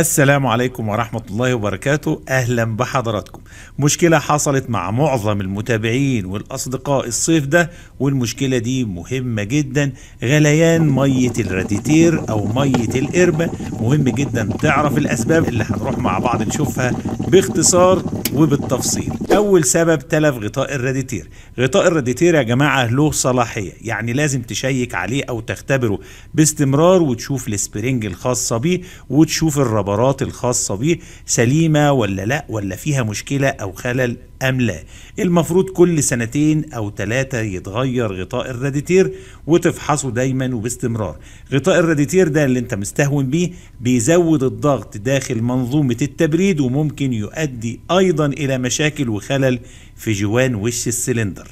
السلام عليكم ورحمة الله وبركاته. أهلا بحضراتكم. مشكلة حصلت مع معظم المتابعين والأصدقاء الصيف ده والمشكلة دي مهمة جدا. غليان مية الراديتير أو مية القربة مهم جدا تعرف الأسباب اللي هنروح مع بعض نشوفها باختصار. وبالتفصيل. أول سبب تلف غطاء الراديتير. غطاء الراديتير يا جماعة له صلاحية يعني لازم تشيك عليه أو تختبره باستمرار وتشوف ال spring الخاصة بيه وتشوف الربرات الخاصة بيه سليمة ولا لأ ولا فيها مشكلة أو خلل. أم لا. المفروض كل سنتين أو ثلاثة يتغير غطاء الراديتير وتفحصه دايما وباستمرار. غطاء الراديتير ده اللي أنت مستهون بيه بيزود الضغط داخل منظومة التبريد وممكن يؤدي أيضا إلى مشاكل وخلل في جوان وش السلندر.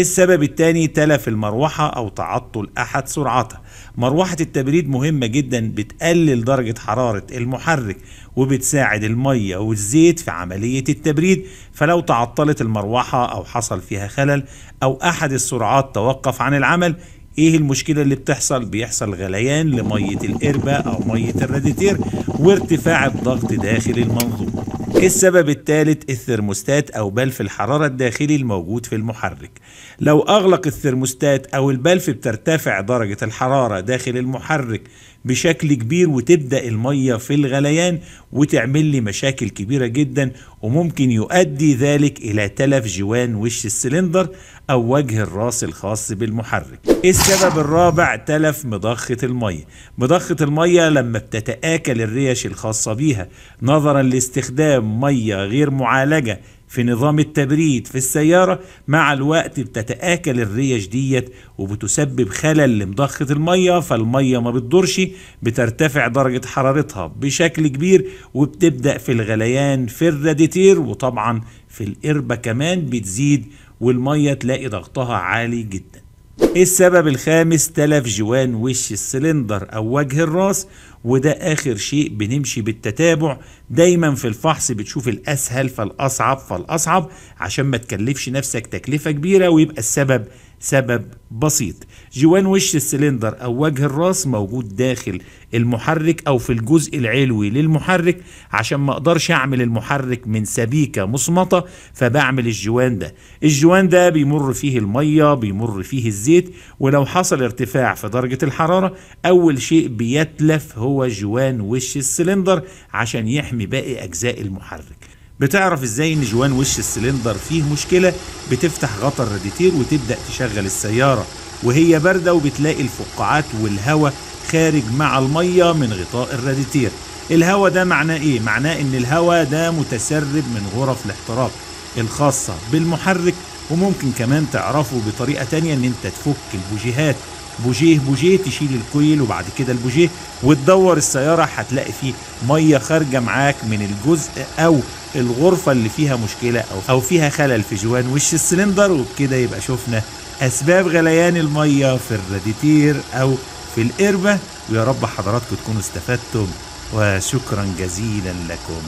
السبب الثاني تلف المروحة أو تعطل أحد سرعتها مروحة التبريد مهمة جدا بتقلل درجة حرارة المحرك وبتساعد المية والزيت في عملية التبريد. فلو تعطلت المروحة أو حصل فيها خلل أو أحد السرعات توقف عن العمل إيه المشكلة اللي بتحصل؟ بيحصل غليان لمية القربة أو مية الراديتير وارتفاع الضغط داخل المنظومة. السبب الثالث الثرموستات أو بلف الحرارة الداخلي الموجود في المحرك. لو أغلق الثرموستات أو البلف بترتفع درجة الحرارة داخل المحرك بشكل كبير وتبدأ المية في الغليان وتعمل لي مشاكل كبيرة جدا وممكن يؤدي ذلك إلى تلف جوان وش السلندر أو وجه الراس الخاص بالمحرك. السبب الرابع؟ تلف مضخة المية مضخة المية لما بتتآكل الريش الخاصة بيها. نظرا لاستخدام مية غير معالجة في نظام التبريد في السيارة مع الوقت بتتآكل الريش ديت وبتسبب خلل لمضخة المية فالمية ما بتدورش بترتفع درجة حرارتها بشكل كبير وبتبدأ في الغليان في الراديتير وطبعا في القربة كمان بتزيد والمية تلاقي ضغطها عالي جدا. السبب الخامس؟ تلف جوان وش السلندر أو وجه الراس وده آخر شيء بنمشي بالتتابع. دايما في الفحص بتشوف الأسهل فالأصعب فالأصعب عشان ما تكلفش نفسك تكلفة كبيرة ويبقى السبب سبب بسيط. جوان وش السلندر أو وجه الراس موجود داخل المحرك أو في الجزء العلوي للمحرك؟ عشان ما أقدرش أعمل المحرك من سبيكة مصمتة فبعمل الجوان ده. الجوان ده بيمر فيه المية بيمر فيه الزيت ولو حصل ارتفاع في درجة الحرارة أول شيء بيتلف هو جوان وش السلندر عشان يحمي باقي أجزاء المحرك. بتعرف إزاي إن جوان وش السلندر فيه مشكلة؟ بتفتح غطا الراديتير وتبدأ تشغل السيارة وهي باردة وبتلاقي الفقاعات والهواء خارج مع المية من غطاء الراديتير. الهواء ده معناه إيه؟ معناه إن الهواء ده متسرب من غرف الاحتراق الخاصة بالمحرك وممكن كمان تعرفه بطريقة تانية إن أنت تفك البوجيهات. بوجيه بوجيه تشيل ال coil وبعد كده البوجيه وتدور السيارة هتلاقي فيه مية خارجة معاك من الجزء أو الغرفة اللي فيها مشكلة أو, فيها خلل في جوان وش السلندر وبكده يبقى شفنا أسباب غليان المية في الراديتير أو في القربة ويا رب حضراتكم تكونوا استفدتم وشكرا جزيلا لكم.